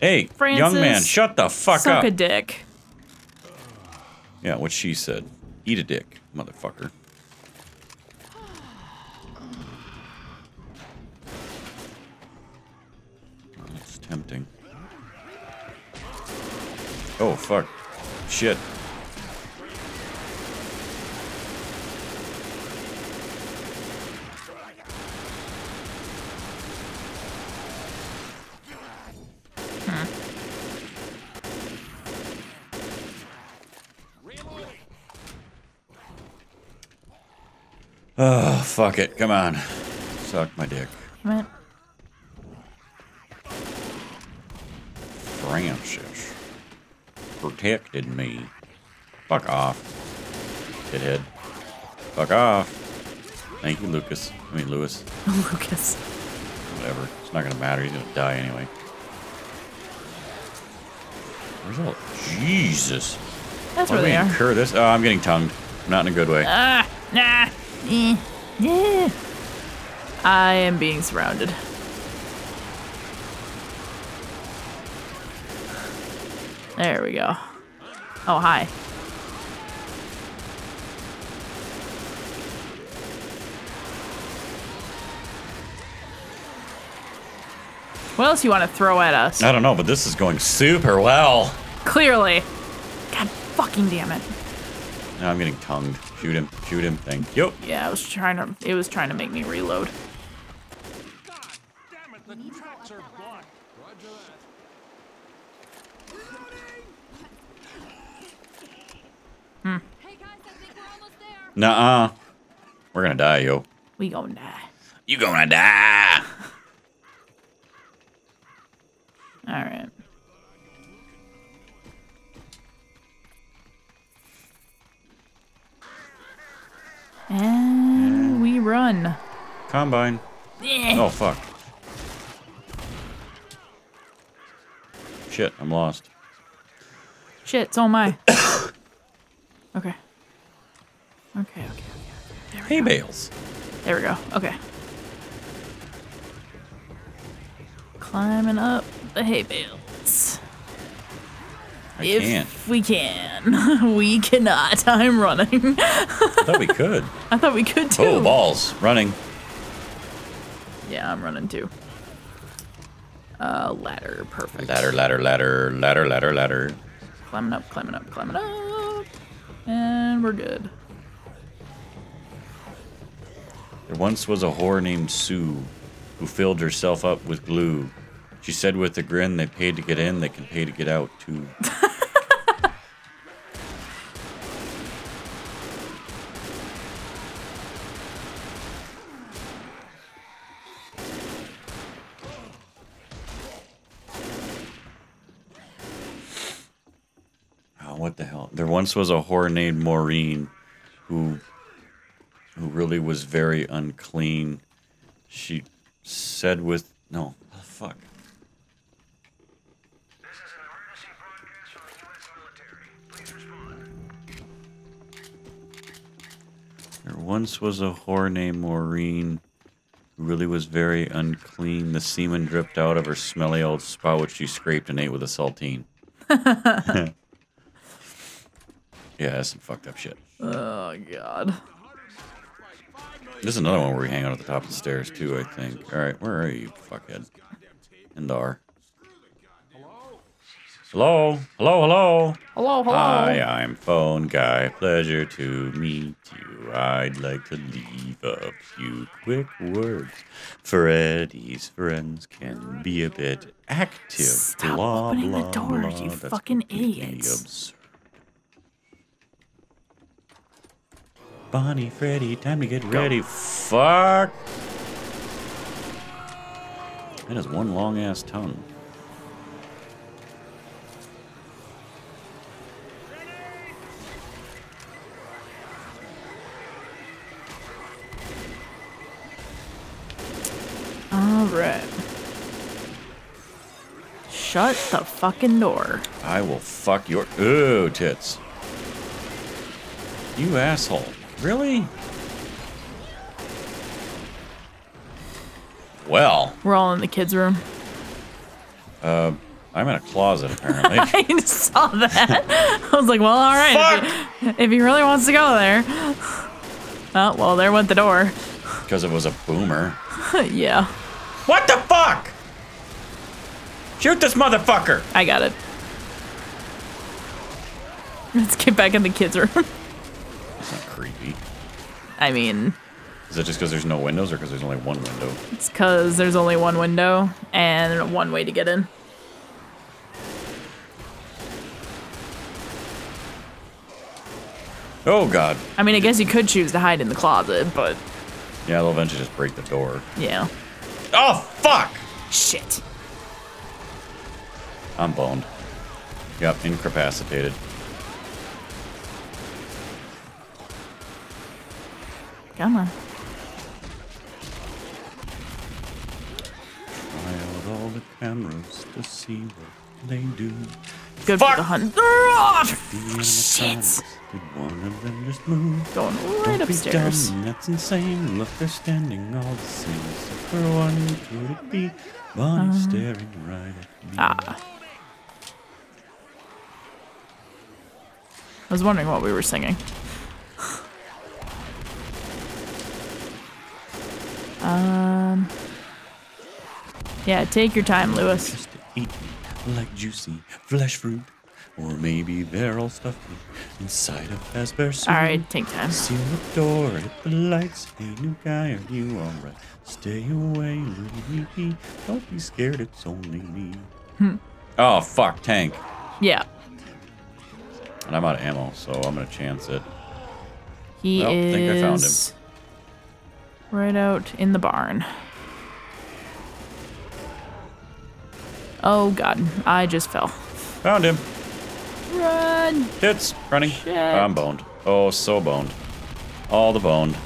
Hey, Francis, young man, shut the fuck Suck up. a dick. Yeah, what she said. Eat a dick, motherfucker. It's tempting. Oh, fuck. Shit. Oh, fuck it. Come on. Suck my dick. It. Francis protected me. Fuck off. Shithead. Fuck off. Thank you, Lucas. I mean, Louis. Lucas. Whatever. It's not gonna matter. He's gonna die anyway. Where's all... Jesus. That's Why where they are. incur this? Oh, I'm getting tongued. Not in a good way. Ah, nah. Eh, eh. I am being surrounded. There we go. Oh, hi. What else you want to throw at us? I don't know, but this is going super well. Clearly. God fucking damn it. Now I'm getting tongued. Shoot him. Shoot him. Thank you. Yeah, I was trying to. It was trying to make me reload. Damn it, the tracks are blocked. Roger that. Hey guys, I think we're almost there. Nuh-uh. We're gonna die, yo. We gonna die. You gonna die. All right. Run. Combine. Oh, fuck. Shit, I'm lost. Shit, so am I. okay. Okay, okay, okay. Hay go. bales. There we go. Okay. Climbing up the hay bales. I if can't. we can. we cannot. I'm running. I thought we could. I thought we could too. Oh, balls. Running. Yeah, I'm running too. Uh, ladder. Perfect. Ladder, ladder, ladder, ladder, ladder, ladder. Climbing up, climbing up, climbing up. And we're good. There once was a whore named Sue who filled herself up with glue. She said with a grin, they paid to get in, they can pay to get out too. Oh, what the hell? There once was a whore named Maureen who who really was very unclean. She said with no oh, fuck. There once was a whore named Maureen who really was very unclean. The semen dripped out of her smelly old spout, which she scraped and ate with a saltine. yeah, that's some fucked up shit. Oh god. This is another one where we hang out at the top of the stairs too, I think. All right, where are you, fuckhead? Indar. Hello, hello, hello. Hello, hello. Hi, I'm Phone Guy. Pleasure to meet you. I'd like to leave a few quick words. Freddy's friends can be a bit active. Stop blah, opening the blah, doors, blah. you That's fucking idiots. Bonnie, Freddy, time to get ready. Fuck. That is one long ass tongue. All right. Shut the fucking door. I will fuck your. Ooh, tits. You asshole. Really? Well, We're all in the kids' room. Uh, I'm in a closet apparently. I just saw that. I was like, well, all right. If he, if he really wants to go there. Oh, well, there went the door. Because it was a boomer. yeah, What the fuck? Shoot this motherfucker! I got it. Let's get back in the kids' room. Not creepy. I mean, Is it just because there's no windows or because there's only one window? it's because there's only one window and one way to get in. Oh god. I mean, I guess you could choose to hide in the closet, but Yeah, they'll eventually just break the door. yeah. Oh fuck! Shit. I'm boned. Yep, incapacitated. Come on. Try out all the cameras to see what they do. Good Fuck! for the hunt. Ah, The Shit. did one of them just move? Going right Don't upstairs. Be dumb, that's insane. Look, they're standing all the same. Except for one, could it be? Bonnie staring right at me. Ah. I was wondering what we were singing. Um. Yeah, take your time, Louis. Just eat me like juicy flesh fruit. Or maybe they're all stuffed inside of raspberry soup. All right, take time. Seal the door, hit the lights. Hey, new guy, are you alright? Stay away, leave. Don't be scared, it's only me. Oh, fuck, tank. Yeah, And I'm out of ammo, so I'm gonna chance it. he Well, is think I found him. Right out in the barn. Oh god, I just fell. Found him. Run! Hits, running. Shit. I'm boned. Oh, so boned. All the boned.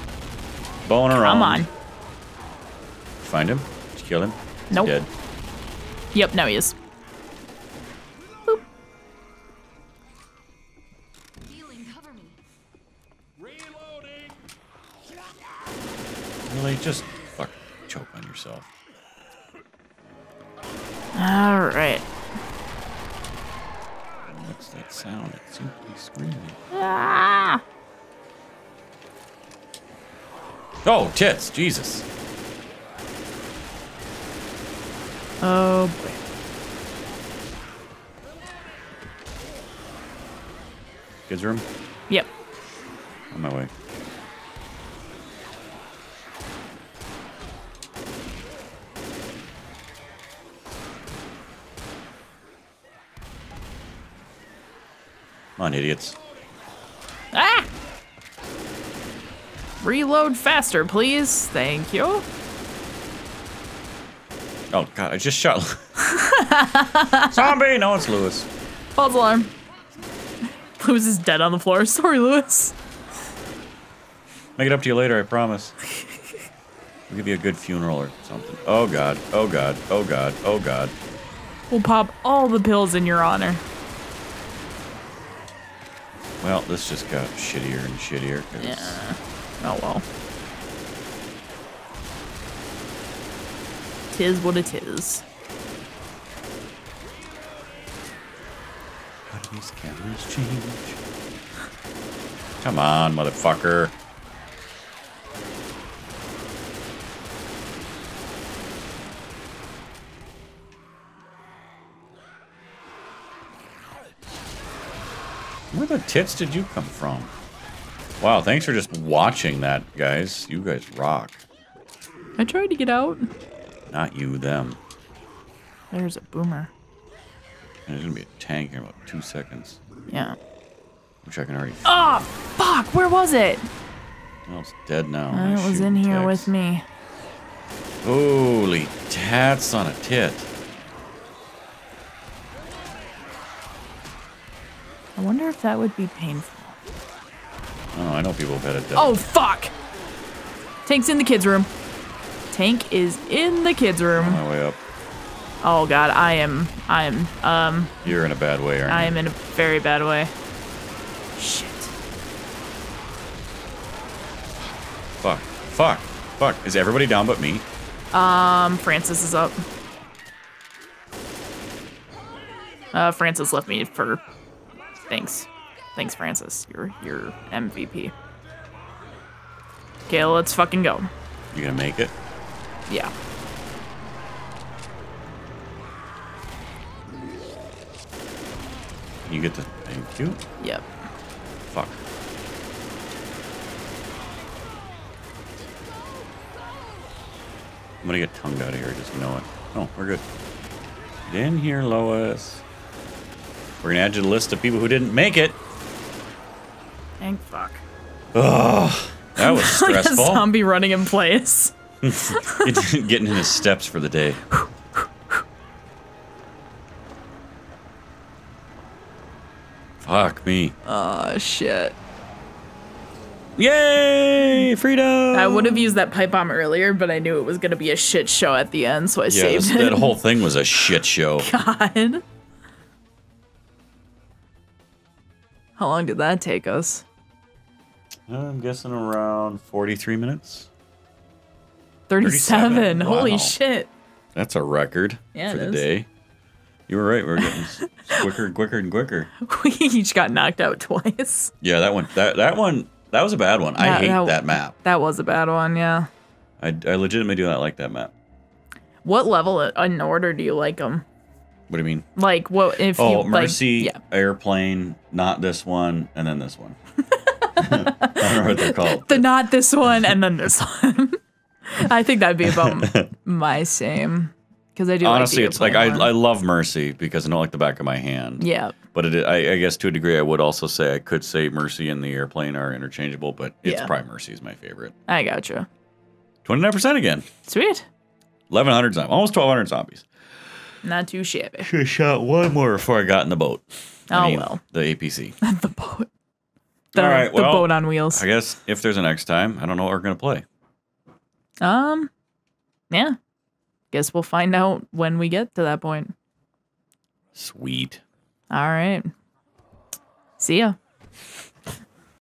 Bone around. Come on. Find him. Did you kill him? He's Nope. Dead. Yep, now he is. Healing, cover me. Reloading. Really, just fuck choke on yourself. All right. What's that sound? It seems to be screaming. Ah! Oh, tits! Jesus. Oh boy. Kids room. Yep. On my way. Come on, idiots. Ah! Reload faster, please. Thank you. Oh god, I just shot. Zombie! No, it's Louis. False alarm. Louis is dead on the floor. Sorry, Louis. Make it up to you later, I promise. We'll give you a good funeral or something. Oh god, oh god, oh god, oh god. We'll pop all the pills in your honor. Well, this just got shittier and shittier. Yeah. Oh well. Tis what it is. How do these cameras change? Come on, motherfucker. Where the tits did you come from? Wow, thanks for just watching that, guys. You guys rock. I tried to get out. Not you, them. There's a boomer. And there's gonna be a tank in about two seconds. Yeah. Which I can already. Oh, fuck! Where was it? Well, it's dead now. Uh, it was in here ticks. with me. Holy tats on a tit. I wonder if that would be painful. Oh, I know people have had it done. Oh, fuck! Tank's in the kids' room. Tank is in the kids' On room. my way up. Oh god, I am, I am, um, You're in a bad way, aren't I you? am in a very bad way. Shit. Fuck. Fuck. Fuck. Is everybody down but me? Um, Francis is up. Uh, Francis left me for. Thanks, thanks, Francis. You're you're MVP. Okay, let's fucking go. You gonna make it? Yeah. You get to. Thank you. Yep. Fuck. I'm gonna get tongued out of here, just know it. Oh, we're good. Get in here, Lois. We're gonna add you to the list of people who didn't make it. Thank fuck. That was stressful. like a zombie running in place. Getting in his steps for the day. Fuck me. Oh shit. Yay! Freedom! I would have used that pipe bomb earlier, but I knew it was gonna be a shit show at the end, so I Yeah, saved this- it. that whole thing was a shit show. God. How long did that take us? I'm guessing around 43 minutes. 37. 37, Holy wow. shit. That's a record Yeah, for the is. day. You were right. We are getting quicker and quicker and quicker. We each got knocked out twice. Yeah, that one. That that one. That was a bad one. I hate that- that map. That was a bad one, yeah. I, I legitimately do not like that map. What level uh, in order do you like them? What do you mean? Like, what if oh, you Oh, like- Mercy, yeah. airplane, not this one, and then this one. I don't remember what they're called. The not this one and then this one. I think that'd be about my same. Because I do Honestly, like it's like I, I love Mercy because I don't like the back of my hand. Yeah. But it, I, I guess to a degree, I would also say I could say Mercy and the airplane are interchangeable, but it's Yeah. probably Mercy is my favorite. I gotcha. 29% again. Sweet. 1,100 zombies. Almost 1,200 zombies. Not too shabby. Should have shot one more before I got in the boat. I Oh, mean, well. The APC. the boat. The, All right, the well, boat on wheels. I guess if there's a next time, I don't know what we're going to play. Um, yeah. Guess we'll find out when we get to that point. Sweet. All right. See ya.